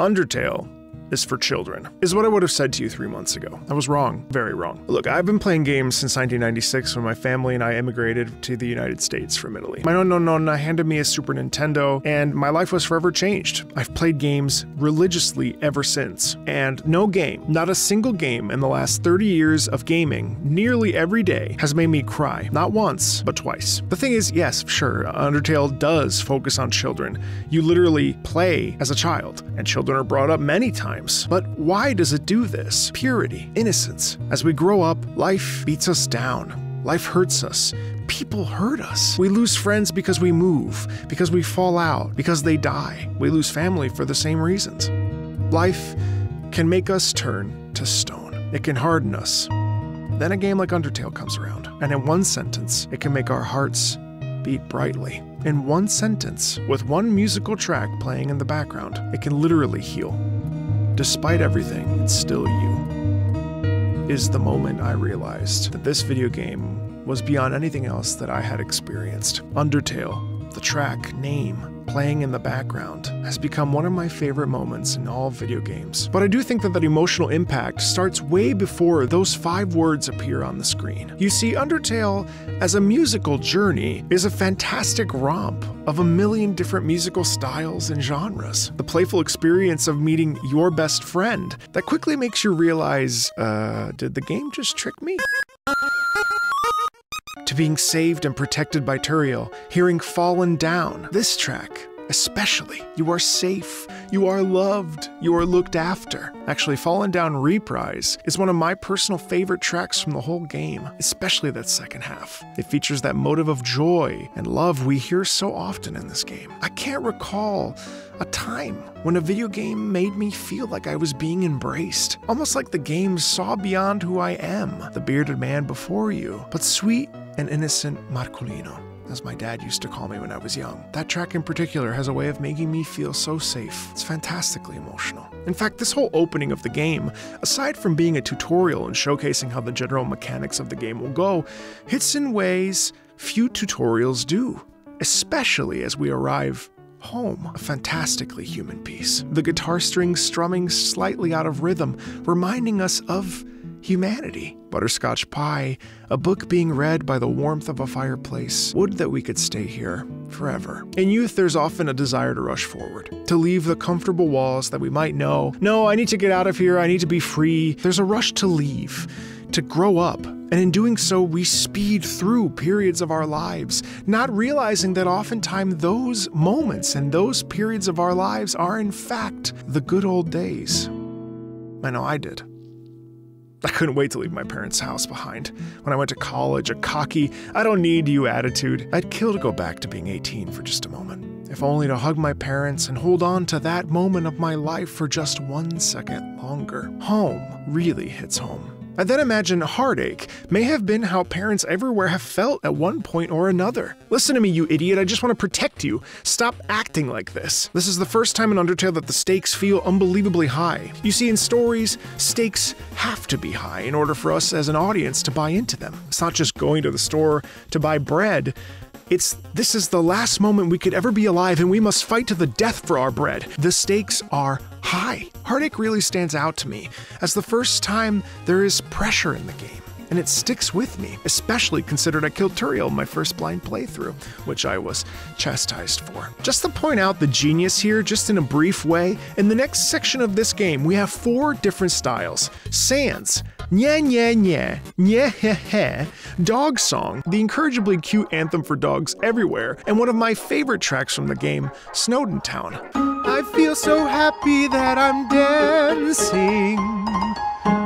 Undertale is for children, is what I would have said to you three months ago. I was wrong, very wrong. Look, I've been playing games since 1996 when my family and I immigrated to the United States from Italy. My nonna handed me a Super Nintendo, and my life was forever changed. I've played games religiously ever since, and no game, not a single game in the last 30 years of gaming, nearly every day, has made me cry. Not once, but twice. The thing is, yes, sure, Undertale does focus on children. You literally play as a child, and children are brought up many times times. But why does it do this? Purity, innocence. As we grow up, life beats us down. Life hurts us. People hurt us. We lose friends because we move, because we fall out, because they die. We lose family for the same reasons. Life can make us turn to stone, it can harden us. Then a game like Undertale comes around, and in one sentence, it can make our hearts beat brightly. In one sentence, with one musical track playing in the background, it can literally heal despite everything, it's still you, is the moment I realized that this video game was beyond anything else that I had experienced. Undertale, the track, name, playing in the background has become one of my favorite moments in all video games. But I do think that that emotional impact starts way before those five words appear on the screen. You see, Undertale, as a musical journey, is a fantastic romp of a million different musical styles and genres. The playful experience of meeting your best friend that quickly makes you realize, uh, did the game just trick me? To being saved and protected by Toriel, hearing Fallen Down. This track, especially. You are safe, you are loved, you are looked after. Actually, Fallen Down Reprise is one of my personal favorite tracks from the whole game, especially that second half. It features that motive of joy and love we hear so often in this game. I can't recall a time when a video game made me feel like I was being embraced, almost like the game saw beyond who I am, the bearded man before you, but sweet and innocent Marcolino, as my dad used to call me when I was young. That track in particular has a way of making me feel so safe. It's fantastically emotional. In fact, this whole opening of the game, aside from being a tutorial and showcasing how the general mechanics of the game will go, hits in ways few tutorials do, especially as we arrive home, a fantastically human piece. The guitar strings strumming slightly out of rhythm, reminding us of humanity. Butterscotch pie, a book being read by the warmth of a fireplace. Would that we could stay here forever. In youth, there's often a desire to rush forward, to leave the comfortable walls that we might know. No, I need to get out of here, I need to be free. There's a rush to leave, to grow up. And in doing so, we speed through periods of our lives, not realizing that oftentimes those moments and those periods of our lives are, in fact, the good old days. I know I did. I couldn't wait to leave my parents' house behind. When I went to college, a cocky, I don't need you attitude, I'd kill to go back to being 18 for just a moment. If only to hug my parents and hold on to that moment of my life for just one second longer. Home really hits home. I then imagine heartache may have been how parents everywhere have felt at one point or another. Listen to me, you idiot, I just want to protect you. Stop acting like this. This is the first time in Undertale that the stakes feel unbelievably high. You see, in stories, stakes have to be high in order for us as an audience to buy into them. It's not just going to the store to buy bread. It's this is the last moment we could ever be alive, and we must fight to the death for our bread. The stakes are high. Heartache really stands out to me as the first time there is pressure in the game and it sticks with me, especially considered I killed Toriel my first blind playthrough, which I was chastised for. Just to point out the genius here, just in a brief way, in the next section of this game, we have four different styles. Sans, Nya nya nya, nya he he, Dog Song, the encourageably cute anthem for dogs everywhere, and one of my favorite tracks from the game, Snowdin Town. I feel so happy that I'm dancing.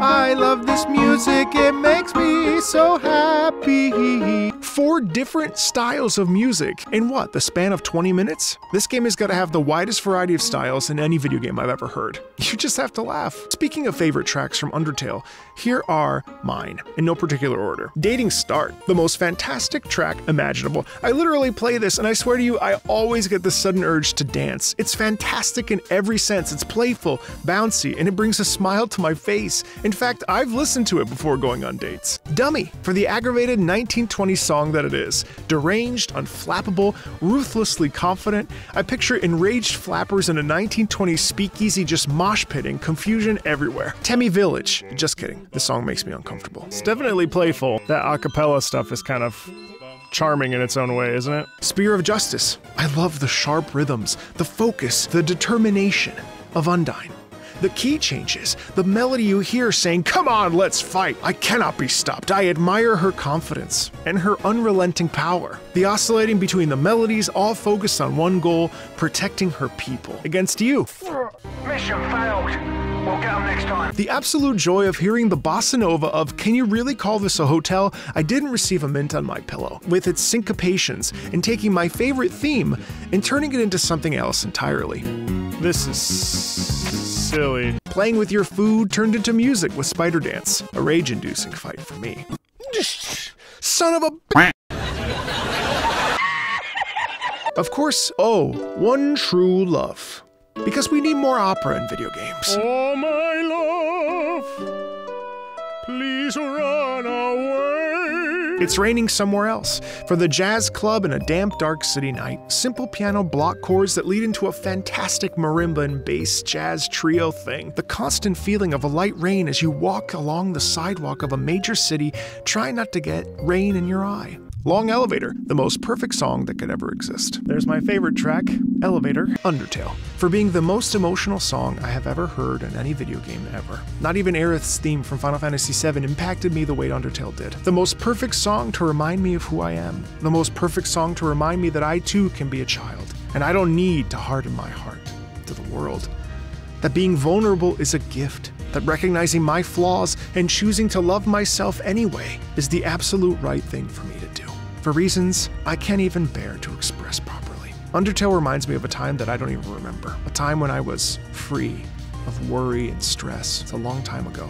I love this music, it makes me so happy. Four different styles of music in what, the span of 20 minutes? This game has got to have the widest variety of styles in any video game I've ever heard. You just have to laugh. Speaking of favorite tracks from Undertale, here are mine, in no particular order. Dating Start, the most fantastic track imaginable. I literally play this and I swear to you, I always get the sudden urge to dance. It's fantastic in every sense. It's playful, bouncy, and it brings a smile to my face. In fact, I've listened to it before going on dates. Dummy, for the aggravated 1920 song that it is. Deranged, unflappable, ruthlessly confident. I picture enraged flappers in a 1920s speakeasy just mosh pitting, confusion everywhere. Temmie Village. Just kidding. the song makes me uncomfortable. It's definitely playful. That a cappella stuff is kind of charming in its own way, isn't it? Spear of Justice. I love the sharp rhythms, the focus, the determination of Undyne. The key changes, the melody you hear saying, Come on, let's fight. I cannot be stopped. I admire her confidence and her unrelenting power. The oscillating between the melodies, all focused on one goal protecting her people against you. Mission failed. We'll get them next time. The absolute joy of hearing the bossa nova of Can You Really Call This a Hotel? I didn't receive a mint on my pillow, with its syncopations, and taking my favorite theme and turning it into something else entirely. This is silly. Playing with your food turned into music with Spider Dance, a rage inducing fight for me. Son of a b- Of course, oh, one true love. Because we need more opera in video games. Oh, my love, please run away. It's raining somewhere else. For the jazz club in a damp, dark city night, simple piano block chords that lead into a fantastic marimba and bass jazz trio thing. The constant feeling of a light rain as you walk along the sidewalk of a major city, trying not to get rain in your eye. Long Elevator, the most perfect song that could ever exist. There's my favorite track, Elevator, Undertale, for being the most emotional song I have ever heard in any video game ever. Not even Aerith's theme from Final Fantasy VII impacted me the way Undertale did. The most perfect song to remind me of who I am. The most perfect song to remind me that I too can be a child, and I don't need to harden my heart to the world. That being vulnerable is a gift that recognizing my flaws and choosing to love myself anyway is the absolute right thing for me to do. For reasons I can't even bear to express properly. Undertale reminds me of a time that I don't even remember. A time when I was free of worry and stress. It's a long time ago.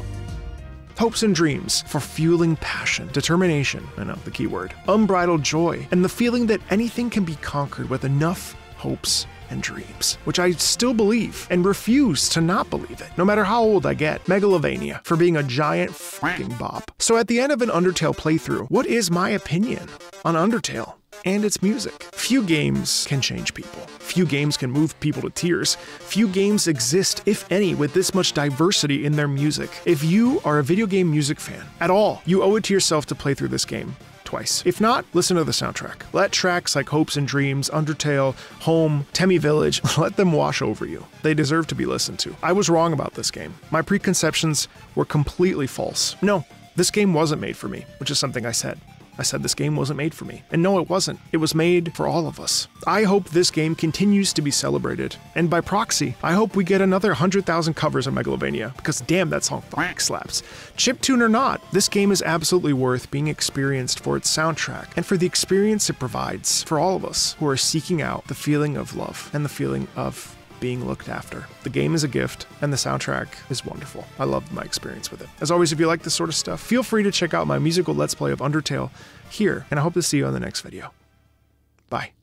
Hopes and dreams for fueling passion, determination, I know the key word, unbridled joy, and the feeling that anything can be conquered with enough hopes and dreams, which I still believe and refuse to not believe it, no matter how old I get. Megalovania for being a giant fucking bop. So at the end of an Undertale playthrough, what is my opinion on Undertale? And its music. Few games can change people. Few games can move people to tears. Few games exist, if any, with this much diversity in their music. If you are a video game music fan at all, you owe it to yourself to play through this game twice. If not, listen to the soundtrack. Let tracks like Hopes and Dreams, Undertale, Home, Temmie Village, let them wash over you. They deserve to be listened to. I was wrong about this game. My preconceptions were completely false. No, this game wasn't made for me, which is something I said. I said this game wasn't made for me. And no, it wasn't. It was made for all of us. I hope this game continues to be celebrated. And by proxy, I hope we get another 100,000 covers of Megalovania, because damn, that song fuck slaps. Chiptune or not, this game is absolutely worth being experienced for its soundtrack and for the experience it provides for all of us who are seeking out the feeling of love and the feeling of being looked after. The game is a gift, and the soundtrack is wonderful. I loved my experience with it. As always, if you like this sort of stuff, feel free to check out my musical Let's Play of Undertale here, and I hope to see you on the next video. Bye.